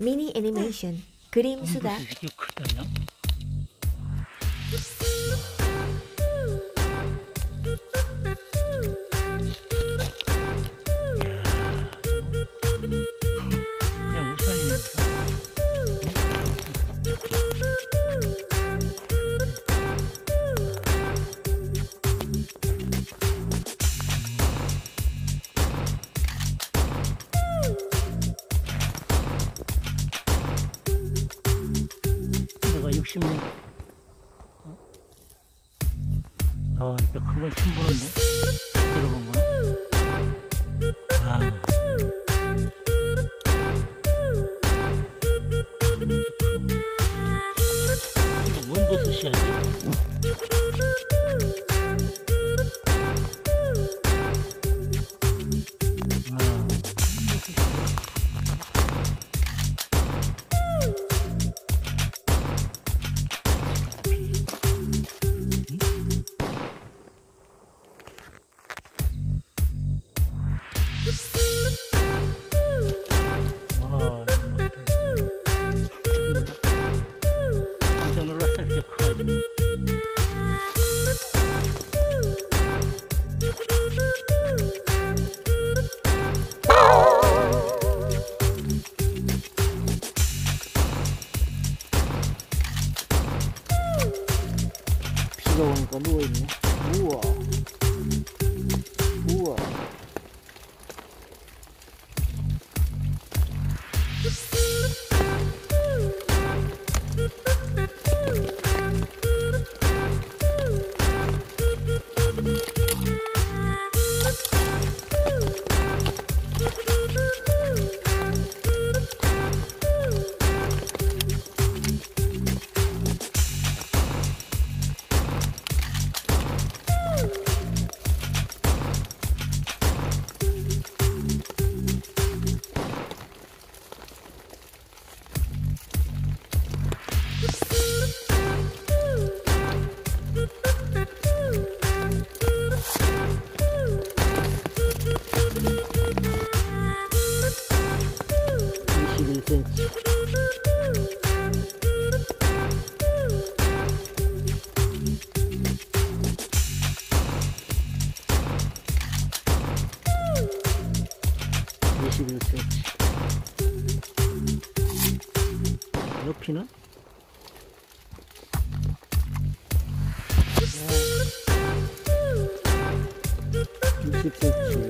미니 애니메이션 그림 수다 이게 크다냐? 60년 어? 아 이렇게 큰건 처음 보는데 들어본 거는 아뭔 버섯이야지? 비가 오니까 누워있네. 우와. 있음 높이는 네. 60cm